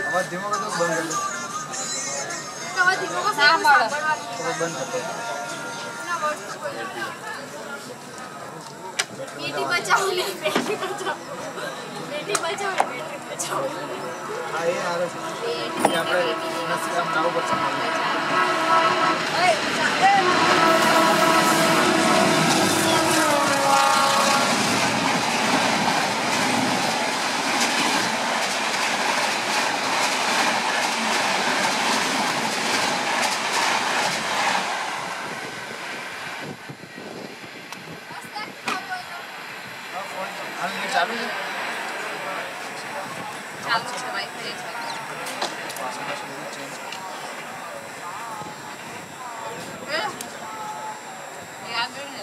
અવાજ ધીમો કરતો બંધ કરી દે. કવા ધીમો કો ના મળે. બંધ કરી દે. ના વસ્તુ કોઈ બેટી બચાવો ને બેટી બચાવો બેટી બચાવો બેટી બચાવો હા એ હારે છે આપણે નસીબ આમ પડશે ફોન હાલ એ ચાલુ છે ચાલુ છે વાઈફાઈ છે પાછું પાછું બધું change એ આગળ ને